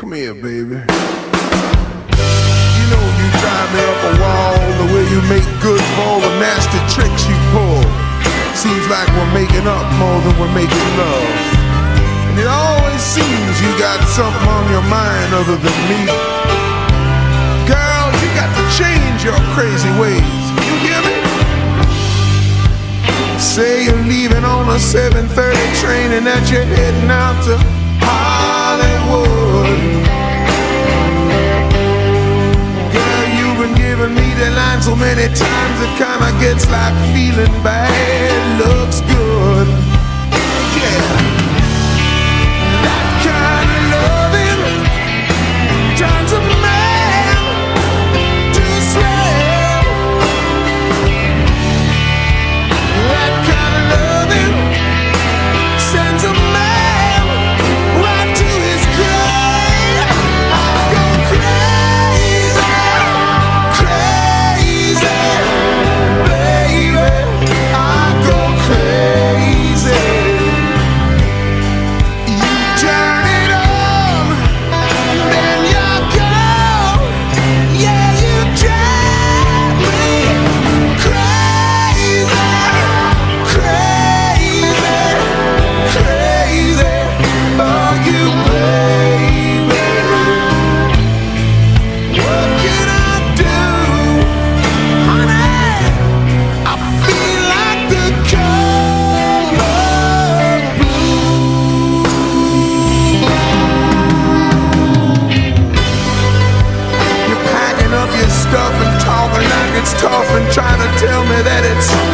Come here, baby. You know you drive me up a wall the way you make good for all the nasty tricks you pull. Seems like we're making up more than we're making love. And it always seems you got something on your mind other than me. Girl, you got to change your crazy ways. You hear me? Say you're leaving on a 7:30 train and that you're heading out to Hollywood. Girl, you've been giving me the line so many times it kinda gets like feeling bad. and trying to tell me that it's